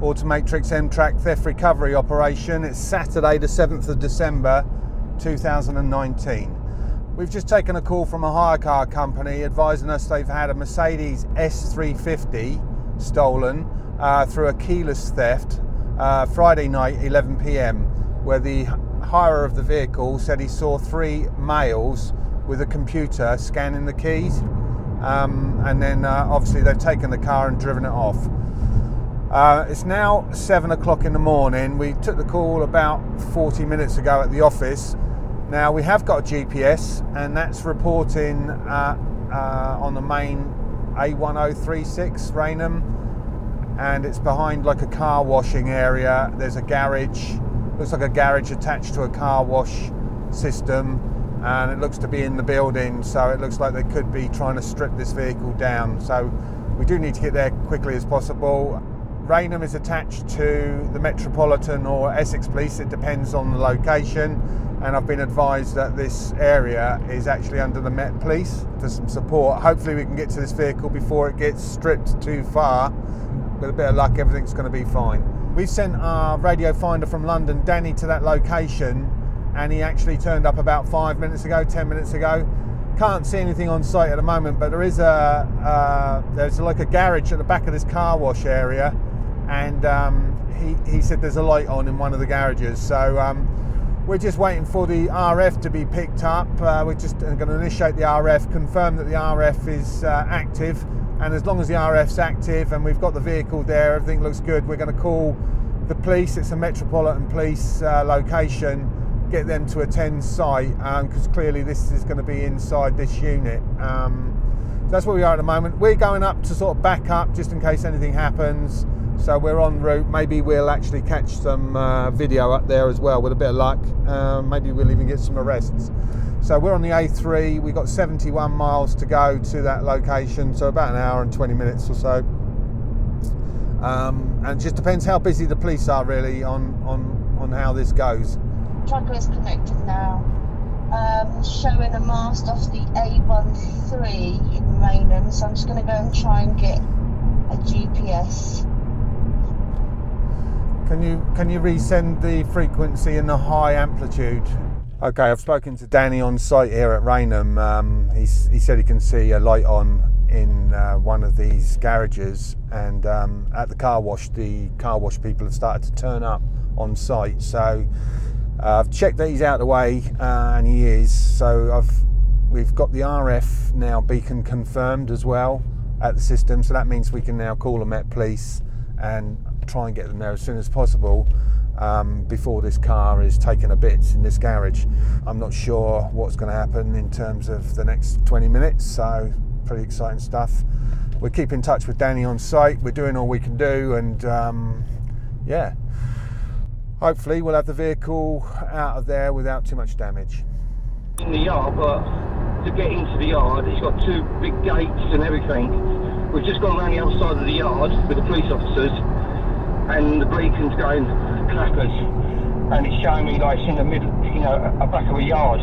Automatrics M-Track theft recovery operation. It's Saturday the 7th of December 2019. We've just taken a call from a hire car company advising us they've had a Mercedes S350 stolen uh, through a keyless theft uh, Friday night 11 p.m. where the hire of the vehicle said he saw three males with a computer scanning the keys um, and then uh, obviously they've taken the car and driven it off. Uh, it's now seven o'clock in the morning. We took the call about 40 minutes ago at the office. Now we have got a GPS, and that's reporting uh, uh, on the main A1036 Rainham, and it's behind like a car washing area. There's a garage, looks like a garage attached to a car wash system, and it looks to be in the building. So it looks like they could be trying to strip this vehicle down. So we do need to get there quickly as possible. Rainham is attached to the Metropolitan or Essex Police, it depends on the location. And I've been advised that this area is actually under the Met Police for some support. Hopefully, we can get to this vehicle before it gets stripped too far. With a bit of luck, everything's going to be fine. We've sent our radio finder from London, Danny, to that location, and he actually turned up about five minutes ago, ten minutes ago. Can't see anything on site at the moment, but there is a uh, there's like a garage at the back of this car wash area and um, he, he said there's a light on in one of the garages. So um, we're just waiting for the RF to be picked up. Uh, we're just going to initiate the RF, confirm that the RF is uh, active, and as long as the RF's active and we've got the vehicle there, everything looks good. We're going to call the police. It's a Metropolitan Police uh, location. Get them to attend site because um, clearly this is going to be inside this unit. Um, so that's where we are at the moment. We're going up to sort of back up just in case anything happens. So we're en route. Maybe we'll actually catch some uh, video up there as well with a bit of luck. Uh, maybe we'll even get some arrests. So we're on the A3. We've got 71 miles to go to that location. So about an hour and 20 minutes or so. Um, and it just depends how busy the police are really on, on, on how this goes. Tracker is connected now. Um, showing a mast off the A13 in Rainham. So I'm just going to go and try and get a GPS. Can you can you resend the frequency and the high amplitude? Okay, I've spoken to Danny on site here at Rainham. Um, he said he can see a light on in uh, one of these garages, and um, at the car wash, the car wash people have started to turn up on site. So uh, I've checked that he's out of the way, uh, and he is. So I've we've got the RF now beacon confirmed as well at the system. So that means we can now call the Met Police and try and get them there as soon as possible um, before this car is taken a bit in this garage. I'm not sure what's going to happen in terms of the next 20 minutes, so pretty exciting stuff. We're keeping in touch with Danny on site. We're doing all we can do, and um, yeah, hopefully we'll have the vehicle out of there without too much damage. In the yard, but to get into the yard, it's got two big gates and everything. We've just gone around the other side of the yard with the police officers and the beacon's going clappers and it's showing me like it's in the middle, you know, a back of a yard.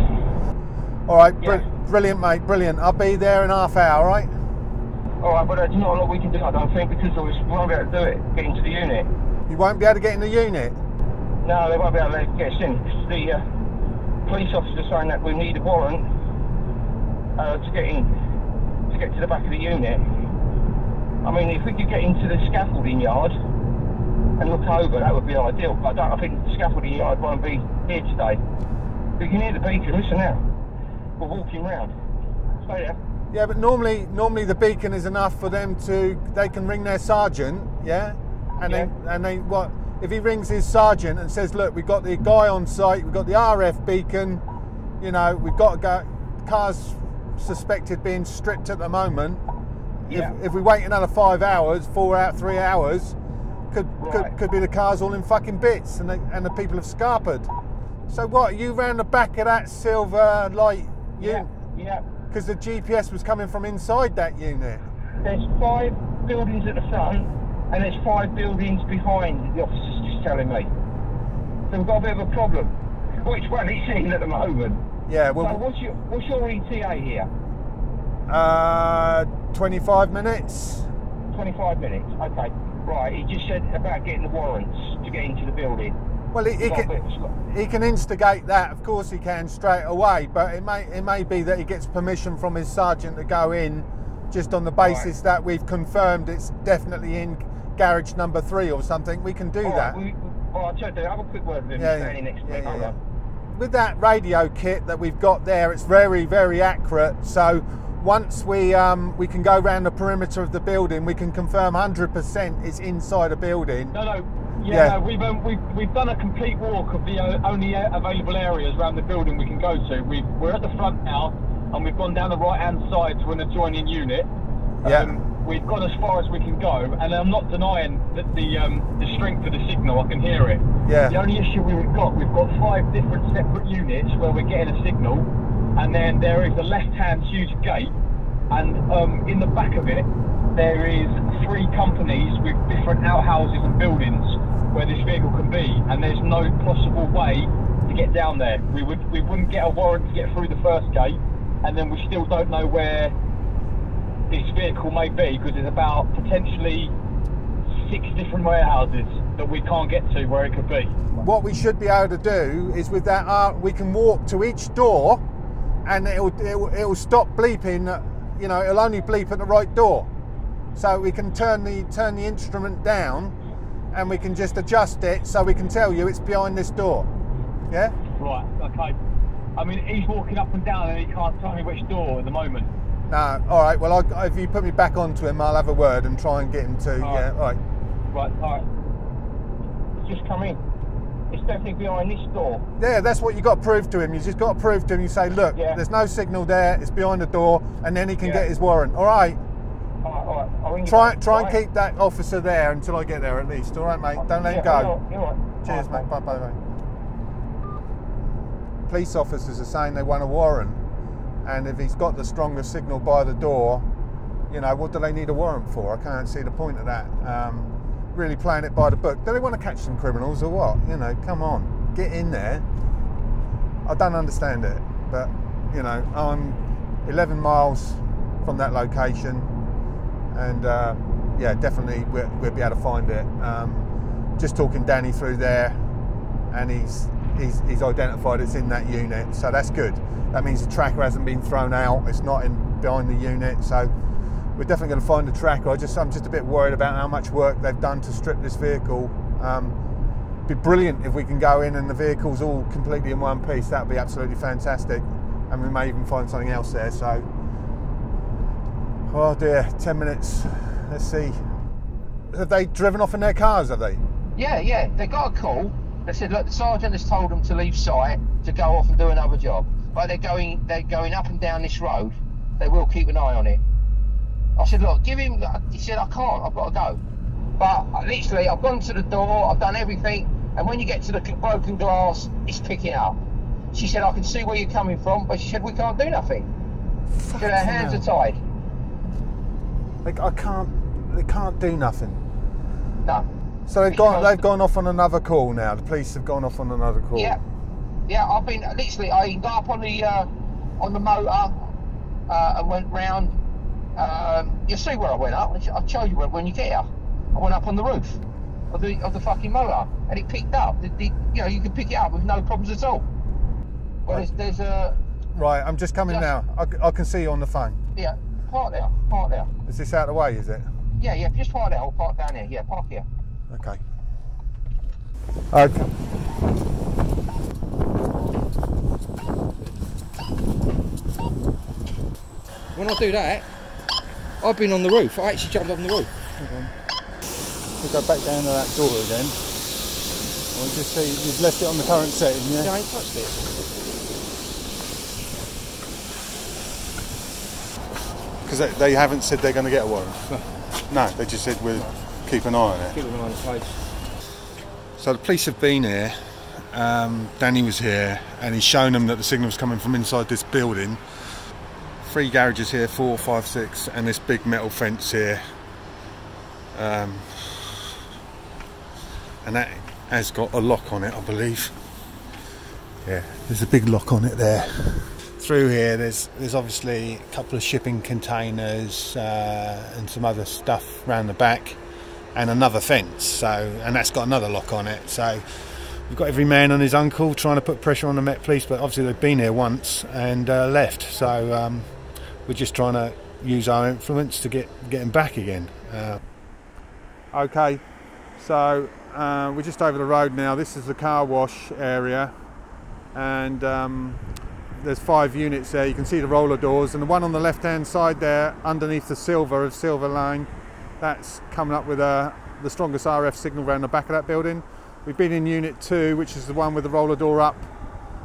All right, yeah. br- brilliant, mate, brilliant. I'll be there in half hour, all right? All right, but there's not a lot we can do, I don't think, because we won't be able to do it, get into the unit. You won't be able to get in the unit? No, they won't be able to get us in. The uh, police officer saying that we need a warrant uh, to get in, to get to the back of the unit. I mean, if we could get into the scaffolding yard, and look over, that would be ideal. But I, don't, I think the scaffolding yard won't be here today. You can hear the beacon, listen now. We're walking round. Stay there. Yeah, but normally, normally the beacon is enough for them to. They can ring their sergeant, yeah, and yeah. then and they what if he rings his sergeant and says, "Look, we've got the guy on site, we've got the RF beacon, you know, we've got to go. Cars suspected being stripped at the moment. Yeah. If, if we wait another five hours, four out, three hours, right. could could be the cars all in fucking bits and the, and the people have scarpered. So what? You ran the back of that silver light unit? Yeah. Yeah. Because the GPS was coming from inside that unit. There's five buildings at the front, and there's five buildings behind. The officer's just telling me. So we've got a bit of a problem. which one he's seeing at the moment. Yeah, So well, what's your what's your ETA here? uh, 25 minutes. 25 minutes. Okay. Right. He just said about getting the warrants to get into the building. Well, he, he can, he can instigate that, of course he can straight away, but it may it may be that he gets permission from his sergeant to go in just on the basis Right. that we've confirmed it's definitely in garage number three or something. We can do All that. right, we, well, I'll tell you, have a quick word with him. Yeah, yeah. next to Yeah, yeah, yeah. with that radio kit that we've got there, it's very, very accurate. So once we um, we can go around the perimeter of the building, we can confirm 100% it's inside a building. No, no. Yeah. Yeah, no, we've, um, we've we've done a complete walk of the uh, only available areas around the building we can go to. We've, we're at the front now, and we've gone down the right hand side to an adjoining unit. Yeah. Um, we've gone as far as we can go, and I'm not denying that the um, the strength of the signal. I can hear it. Yeah. The only issue we've got, we've got five different separate units where we're getting a signal, and then there is a left-hand huge gate, and um, in the back of it, there is three companies with different outhouses and buildings where this vehicle can be, and there's no possible way to get down there. We would we wouldn't get a warrant to get through the first gate, and then we still don't know where this vehicle may be because there's about potentially six different warehouses that we can't get to where it could be. What we should be able to do is with that, uh, we can walk to each door, and it'll, it'll it'll stop bleeping. You know, it'll only bleep at the right door, so we can turn the turn the instrument down, and we can just adjust it so we can tell you it's behind this door. Yeah. Right, okay. I mean, he's walking up and down and he can't tell me which door at the moment. No, all right. Well, I, if you put me back onto him, I'll have a word and try and get him to. All yeah, right. all right. Right, alright. Just come in. It's definitely behind this door. Yeah, that's what you got to prove to him. You just got to prove to him. You say, look, Yeah. there's no signal there. It's behind the door, and then he can Yeah. get his warrant. All right. All right, all right. I'll ring Try try all and right? keep that officer there until I get there at least. All right, mate. Don't let him go. you're right. Cheers, mate. Bye, bye, bye. Police officers are saying they want a warrant, and if he's got the strongest signal by the door, you know, what do they need a warrant for? I can't see the point of that. Um, really playing it by the book. Do they want to catch some criminals or what? You know, come on, get in there. I don't understand it, but you know, I'm 11 miles from that location, and uh, yeah, definitely we'll, we'll be able to find it. Um, just talking Danny through there, and he's he's he's identified it's in that unit, so that's good. That means the tracker hasn't been thrown out; it's not in behind the unit, so we're definitely going to find the tracker. I just I'm just a bit worried about how much work they've done to strip this vehicle. Um, be brilliant if we can go in and the vehicle's all completely in one piece. That would be absolutely fantastic, and we may even find something else there. So, oh dear, ten minutes. Let's see. Have they driven off in their cars? Have they? Yeah, yeah. They got a call. They said, look, the sergeant has told them to leave site to go off and do another job. But they're going, they're going up and down this road. They will keep an eye on it. I said, look, give him. He said, I can't. I've got to go. But literally, I've gone to the door. I've done everything. And when you get to the broken glass, it's picking up. She said, I can see where you're coming from, but she said, we can't do nothing. She said, our hands hell. are tied. Like I can't. They can't do nothing. No. So they've gone. They've gone off on another call now. The police have gone off on another call. Yeah, yeah. I've been literally. I got up on the uh, on the motor uh, and went round. Um, you see where I went up? I'll show you where, when you get here. I went up on the roof of the of the fucking motor, and it picked up. The, the, you know, you can pick it up with no problems at all. Well, there's, there's a Right. I'm just coming Just- now. I can see you on the phone. yeah park there, park there. Is this out of the way? Is it? Yeah, yeah. Just park there. I'll park down here. Yeah, park here. Okay. Okay. When I do that, I've been on the roof. I actually jumped on the roof. We'll go back down to that door again. We'll just see. You've left it on the current setting, Yeah, yeah? I ain't touched it. Because they, they haven't said they're going to get a warrant. No, they just said we'll keep an eye on it. Keep them on the place. So the police have been here. Um, Danny was here, and he's shown them that the signal's coming from inside this building. Three garages here, four, five, six, and this big metal fence here. Um, and that has got a lock on it, I believe. Yeah, there's a big lock on it there. Through here, there's there's obviously a couple of shipping containers uh, and some other stuff around the back, and another fence. So, and that's got another lock on it. So, we've got every man and his uncle trying to put pressure on the Met Police, but obviously they've been here once and uh, left. So, um, we're just trying to use our influence to get get back again. Uh, okay, so uh, we're just over the road now. This is the car wash area, and um, there's five units there. You can see the roller doors, and the one on the left-hand side there, underneath the silver of Silver Line, that's coming up with a, the strongest RF signal around the back of that building. We've been in Unit Two, which is the one with the roller door up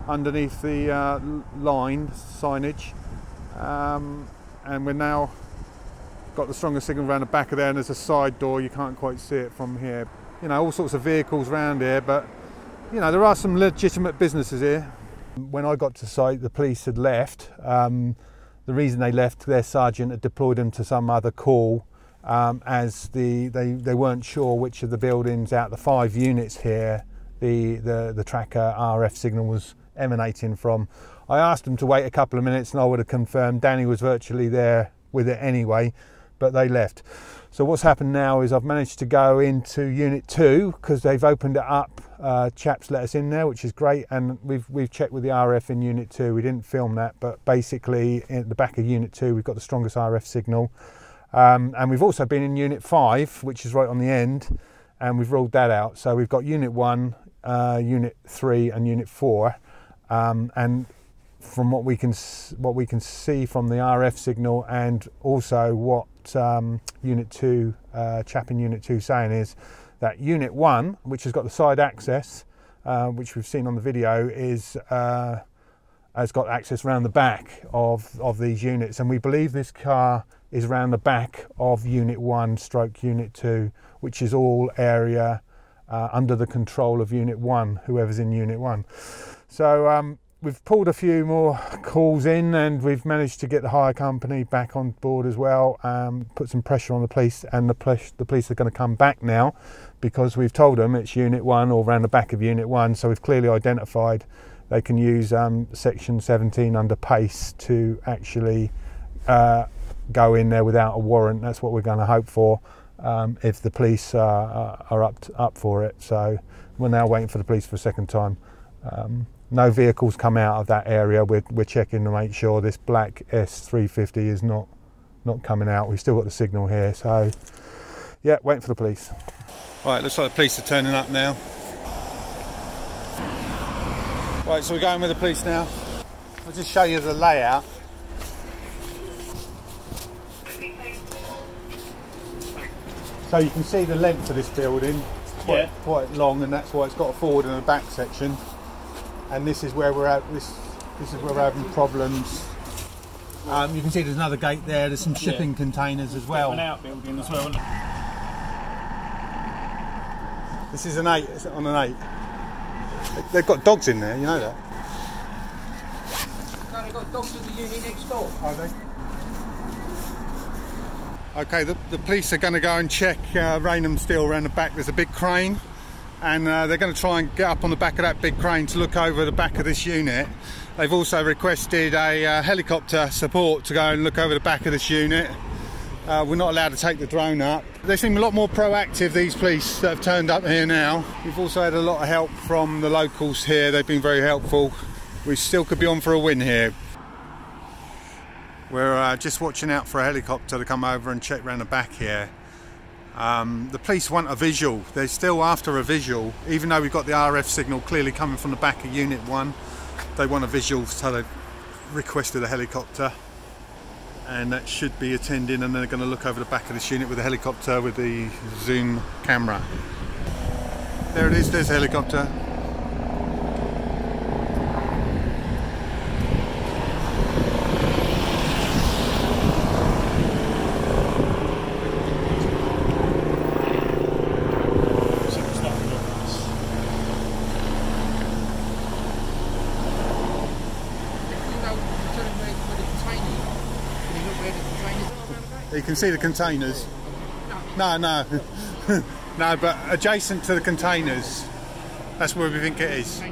underneath the uh, line signage, um, and we're now got the strongest signal around the back of there. And there's a side door; you can't quite see it from here. You know, all sorts of vehicles around here, but you know there are some legitimate businesses here. When I got to site, the police had left. Um, the reason they left, their sergeant had deployed them to some other call um, as the they, they weren't sure which of the buildings out the five units here the, the, the tracker RF signal was emanating from. I asked them to wait a couple of minutes and I would have confirmed Danny was virtually there with it anyway, but they left. So what's happened now is I've managed to go into unit two because they've opened it up. Uh, chaps let us in there, which is great, and we've we've checked with the RF in unit two. We didn't film that, but basically at the back of unit two, we've got the strongest RF signal, um, and we've also been in unit five, which is right on the end, and we've ruled that out. So we've got unit one, uh, unit three, and unit four, um, and from what we can what we can see from the RF signal and also what um, Unit 2 uh, chap in Unit 2 saying is that Unit 1, which has got the side access, uh, which we've seen on the video, is uh, has got access around the back of of these units, and we believe this car is around the back of Unit 1 stroke Unit 2, which is all area uh, under the control of Unit 1, whoever's in Unit 1. So um, we've pulled a few more calls in and we've managed to get the hire company back on board as well um, put some pressure on the police and the police the police are going to come back now because we've told them it's unit one or around the back of unit one. So we've clearly identified they can use um, section 17 under PACE to actually uh, go in there without a warrant. That's what we're going to hope for um, if the police uh, are up to, up for it. So we're now waiting for the police for a second time um, no vehicles come out of that area. We're, we're checking to make sure this black S350 is not not coming out. We've still got the signal here, so yeah, waiting for the police. Right, looks like the police are turning up now. Right, so we're going with the police now. I'll just show you the layout. So you can see the length of this building. It's quite, Yeah. quite long, and that's why it's got a forward and a back section and this is where we're at. This this is where we're having problems. Um, you can see there's another gate there. There's some shipping containers as well. An outbuilding as well. This is an eight. It's on an eight. They've got dogs in there. You know that. They've got dogs in the unit next door. Are they? Okay, the, the police are going to go and check uh, Rainham Steel around the back. There's a big crane, and uh, they're going to try and get up on the back of that big crane to look over the back of this unit. They've also requested a uh, helicopter support to go and look over the back of this unit. Uh, we're not allowed to take the drone up. They seem a lot more proactive, these police that have turned up here now. We've also had a lot of help from the locals here. They've been very helpful. We still could be on for a win here. We're uh, just watching out for a helicopter to come over and check round the back here. Um, the police want a visual. They're still after a visual, even though we've got the RF signal clearly coming from the back of Unit 1. They want a visual, so they've requested a helicopter. And that should be attending, and they're going to look over the back of this unit with a helicopter with the zoom camera. There it is, there's a helicopter. So we're starting to look at this. You know, tell them where, where the container is. Can you look where the containers are around the back? You can see the containers. No, no. no, but adjacent to the containers, that's where we think it is. There's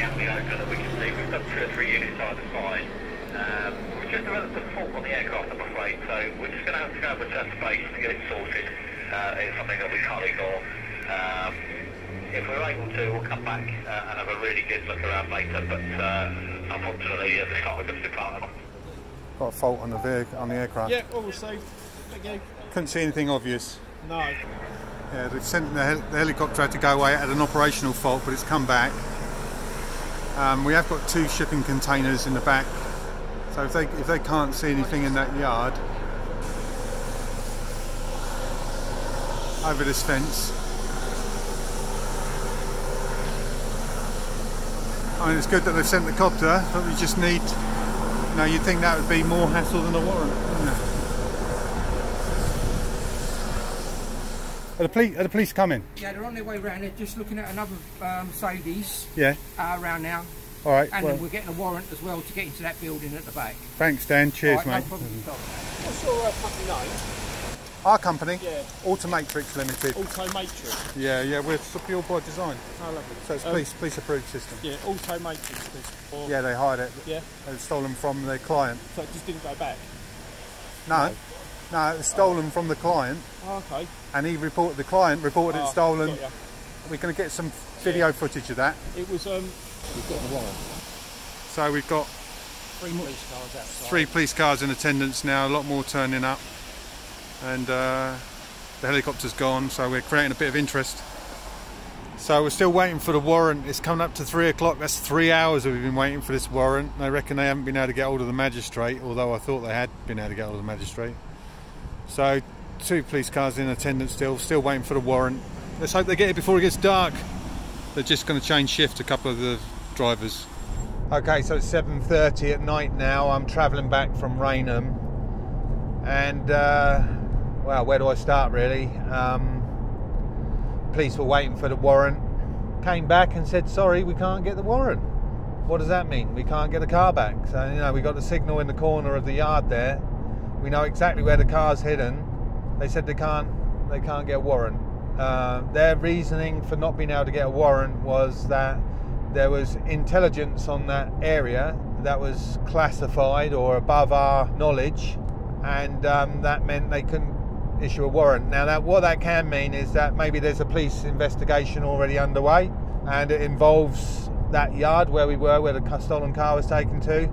out the open that we can see. We've two or three units either side. Um, we've just developed a fault on the aircraft, I'm afraid, so we're just going to have to go and return to base to get it sorted. Uh, it's something that we can't ignore. Um, if we're able to, we'll come back uh, and have a really good look around later, but uh, unfortunately, uh, the Scotland Goods Department Got a fault on the vehicle, on the aircraft. Yeah, all safe. Thank you. Couldn't see anything obvious. No. Yeah, they've sent the, hel- the helicopter had to go away. at an operational fault, but it's come back. Um, we have got two shipping containers in the back, so if they if they can't see anything in that yard over this fence, I mean it's good that they've sent the copter, but we just need. You know, you'd think that would be more hassle than a warrant, wouldn't it? Are the police, are the police coming? Yeah, they're on their way round. They're just looking at another um, Mercedes Yeah. uh, around now, All right. and well, then we're getting a warrant as well to get into that building at the back. thanks, Dan. Cheers, All right, mate. No problem. Stop. What's your uh, company name? Our company, Yeah. Automatrics Limited. Automatrics. Yeah, yeah, we're secure by design. Oh, lovely. So it's Um, police, police approved system. Yeah, Automatrics. Or, Yeah, they hired it. Yeah. It was stolen from their client. So it just didn't go back. No, no, it was stolen from the client, Oh, okay. and he reported the client reported Ah, it stolen. We're going to get some video footage of that. It was um. We've got warrant. So we've got Three police cars outside. three police cars in attendance now. A lot more turning up, and uh, the helicopter's gone. So we're creating a bit of interest. So we're still waiting for the warrant. It's coming up to three o'clock. That's three hours we've been waiting for this warrant. I reckon they haven't been able to get hold of the magistrate, although I thought they had been able to get hold of the magistrate. So two police cars in attendance still, still waiting for the warrant. Let's hope they get it before it gets dark. They're just going to change shift a couple of the drivers. Okay, so it's 7:30 at night now. I'm travelling back from Rainham, and uh, well, where do I start really? Um, police were waiting for the warrant, came back and said, sorry, we can't get the warrant. What does that mean? We can't get the car back. So, you know, we got the signal in the corner of the yard there. We know exactly where the car's hidden. They said they can't, they can't get a warrant. Uh, their reasoning for not being able to get a warrant was that there was intelligence on that area that was classified or above our knowledge, and um, that meant they couldn't issue a warrant. Now, that what that can mean is that maybe there's a police investigation already underway, and it involves that yard where we were, where the stolen car was taken to.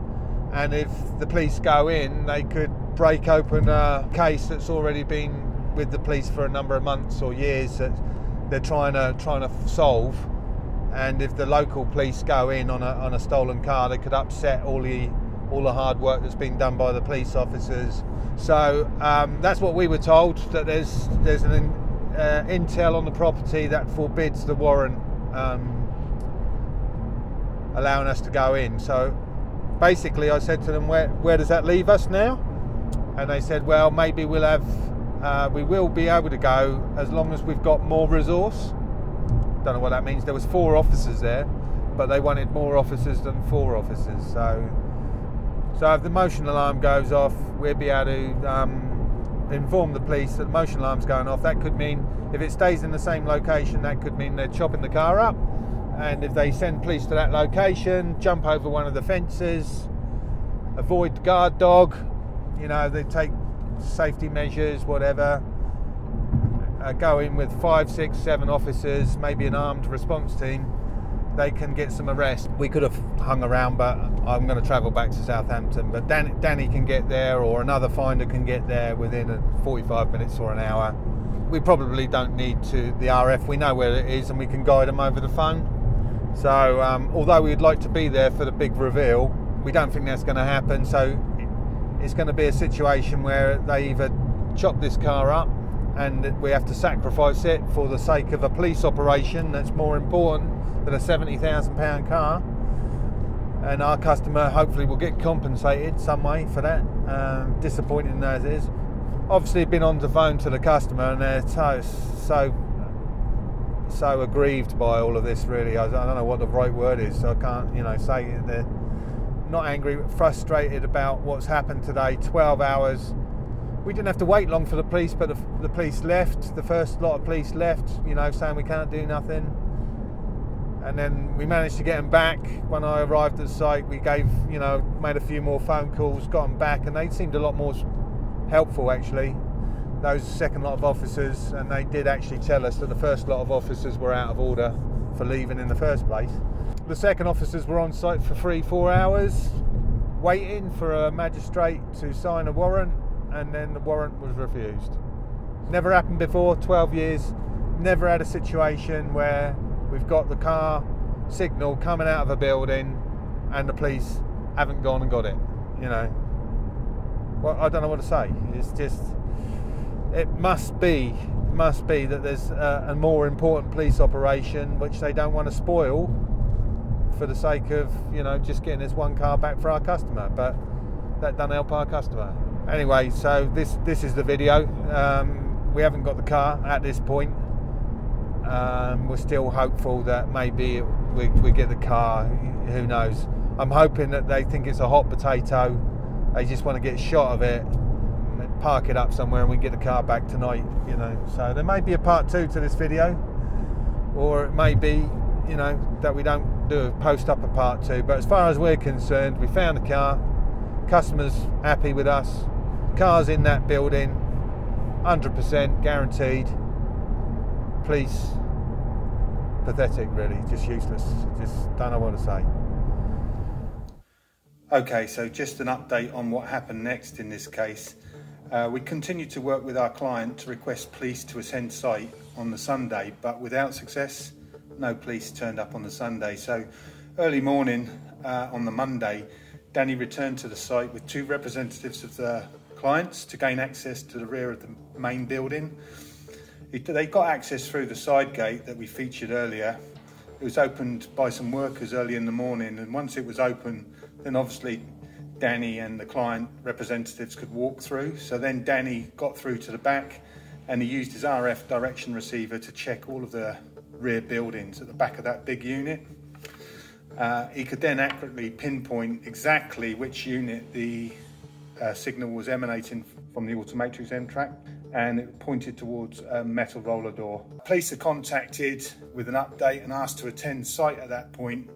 And if the police go in, they could break open a case that's already been with the police for a number of months or years that they're trying to trying to solve. And if the local police go in on a, on a stolen car, they could upset all the all the hard work that's been done by the police officers. So um, that's what we were told that there's there's an uh, intel on the property that forbids the warrant um, allowing us to go in. So basically, I said to them, "Where where does that leave us now?" And they said, "Well, maybe we'll have uh, we will be able to go as long as we've got more resource." Don't know what that means. There was four officers there, but they wanted more officers than four officers. So, so if the motion alarm goes off, we'll be able to um, inform the police that the motion alarm's going off. That could mean if it stays in the same location, that could mean they're chopping the car up. And if they send police to that location, jump over one of the fences, avoid the guard dog, you know, they take safety measures, whatever. Uh, go in with five, six, seven officers, maybe an armed response team. They can get some arrest. We could have hung around, but I'm going to travel back to Southampton. But Dan, Danny can get there, or another finder can get there within 45 minutes or an hour. We probably don't need to the RF. We know where it is, and we can guide them over the phone. So, um, although we'd like to be there for the big reveal, we don't think that's going to happen. So, it's going to be a situation where they either chop this car up and we have to sacrifice it for the sake of a police operation that's more important than a £70,000 car. And our customer hopefully will get compensated some way for that, um, disappointing as it is. Obviously, been on the phone to the customer and they're so, so so aggrieved by all of this really I don't know what the right word is so I can't you know say they're not angry, frustrated about what's happened today. 12 hours. We didn't have to wait long for the police, but the, the police left. The first lot of police left, you know, saying we can't do nothing. And then we managed to get them back. When I arrived at the site, we gave, you know, made a few more phone calls, got them back, and they seemed a lot more helpful actually. Those second lot of officers, and they did actually tell us that the first lot of officers were out of order for leaving in the first place. The second officers were on site for three, four hours, waiting for a magistrate to sign a warrant, and then the warrant was refused. Never happened before, 12 years. Never had a situation where we've got the car signal coming out of a building and the police haven't gone and got it. You know, well, I don't know what to say. It's just, it must be, must be that there's a, a more important police operation which they don't want to spoil for the sake of, you know, just getting this one car back for our customer. But that doesn't help our customer. Anyway, so this this is the video. Um, we haven't got the car at this point. Um, we're still hopeful that maybe we, we get the car. Who knows? I'm hoping that they think it's a hot potato. They just want to get a shot of it, park it up somewhere, and we get the car back tonight. You know, so there may be a part two to this video, or it may be, you know, that we don't do a post up a part two. But as far as we're concerned, we found the car. Customers happy with us. Cars in that building, 100% guaranteed. Police, pathetic, really, just useless. Just don't know what to say. Okay, so just an update on what happened next in this case. Uh, we continued to work with our client to request police to attend site on the Sunday, but without success, no police turned up on the Sunday. So early morning uh, on the Monday, Danny returned to the site with two representatives of the clients to gain access to the rear of the main building. They got access through the side gate that we featured earlier. It was opened by some workers early in the morning, and once it was open, then obviously Danny and the client representatives could walk through. So then Danny got through to the back and he used his RF direction receiver to check all of the rear buildings at the back of that big unit. Uh, he could then accurately pinpoint exactly which unit the uh, signal was emanating from the Automatrics M-Track and it pointed towards a metal roller door. Police are contacted with an update and asked to attend site at that point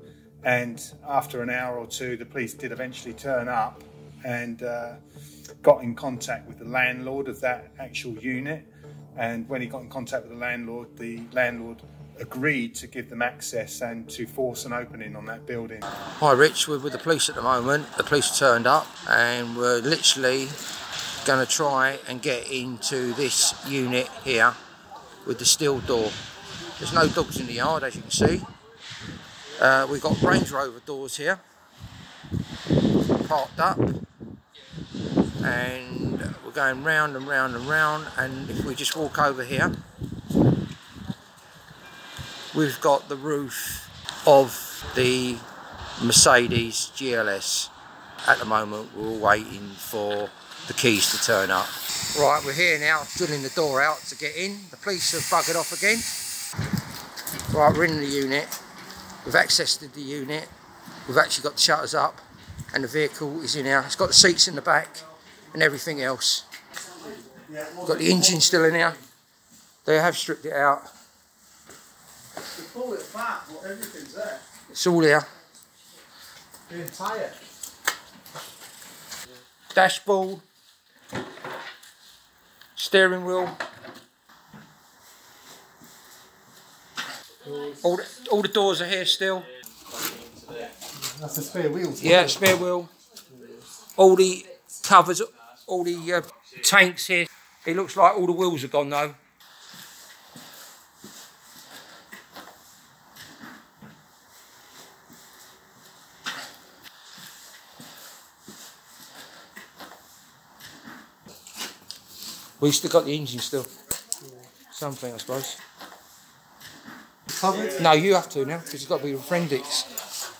and after an hour or two the police did eventually turn up and uh, got in contact with the landlord of that actual unit and when he got in contact with the landlord the landlord agreed to give them access and to force an opening on that building. Hi Rich, we're with the police at the moment. The police turned up and we're literally going to try and get into this unit here with the steel door. There's no dogs in the yard as you can see. Uh, we've got Range Rover doors here parked up and we're going round and round and round and if we just walk over here we've got the roof of the Mercedes GLS. At the moment we're all waiting for the keys to turn up. Right, we're here now, drilling the door out to get in. The police have buggered off again. Right, we're in the unit. We've accessed the unit. We've actually got the shutters up and the vehicle is in here. It's got the seats in the back and everything else. We've got the engine still in here. They have stripped it out. Pull it back, everything's there. It's all here. The entire. Dashboard. Steering wheel. All the, all the doors are here still. That's a spare wheel. Yeah, spare wheel. All the covers, all the uh, tanks here. It looks like all the wheels are gone though. We still got the engine still. Something, I suppose. Covered? No, you have to now because it's got to be Rendix.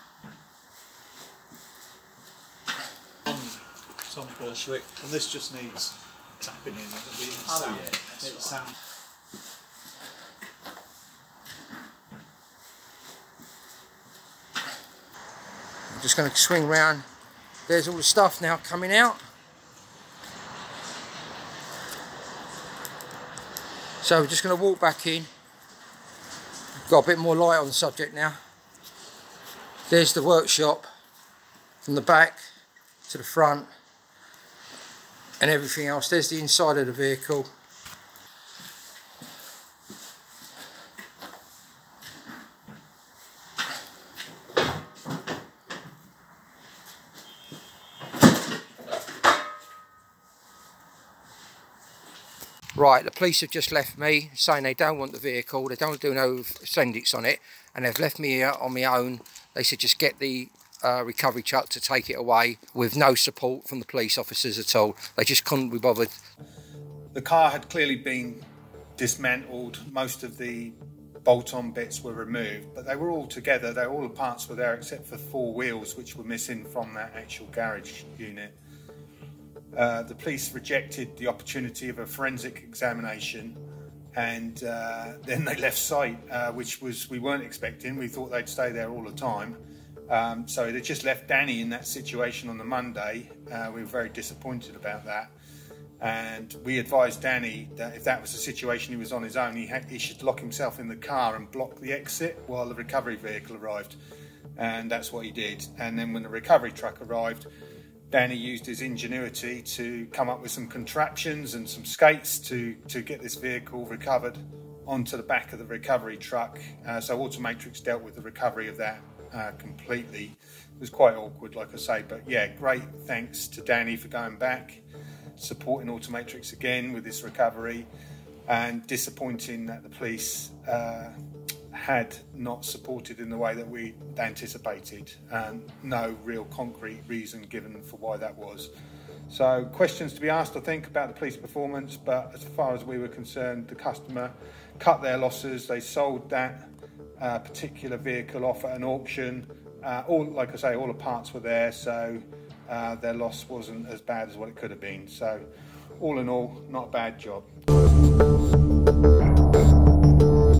Some Bushwick, and this just needs tapping in. It'll be oh, sound. It sound. I'm just going to swing round There's all the stuff now coming out. So we're just going to walk back in. Got a bit more light on the subject now. There's the workshop from the back to the front and everything else. There's the inside of the vehicle. Right, the police have just left me saying they don't want the vehicle, they don't do no Sendix on it, and they've left me here on my own. They said just get the uh, recovery truck to take it away with no support from the police officers at all. They just couldn't be bothered. The car had clearly been dismantled. Most of the bolt-on bits were removed, but they were all together. They all the parts were there except for four wheels, which were missing from that actual garage unit. Uh, the police rejected the opportunity of a forensic examination and uh, then they left site, uh, which was we weren't expecting. We thought they'd stay there all the time. Um, so they just left Danny in that situation on the Monday. Uh, we were very disappointed about that. And we advised Danny that if that was the situation he was on his own, he, he should lock himself in the car and block the exit while the recovery vehicle arrived. And that's what he did. And then when the recovery truck arrived, Danny used his ingenuity to come up with some contraptions and some skates to, to get this vehicle recovered onto the back of the recovery truck. Uh, so Automatrics dealt with the recovery of that uh, completely. It was quite awkward, like I say, but yeah, great thanks to Danny for going back, supporting Automatrics again with this recovery, and disappointing that the police uh, had not supported in the way that we anticipated, and no real concrete reason given for why that was. So, questions to be asked, I think, about the police performance, but as far as we were concerned, the customer cut their losses. They sold that uh, particular vehicle off at an auction. Uh, all, like I say, all the parts were there, so uh, their loss wasn't as bad as what it could have been. So, all in all, not a bad job.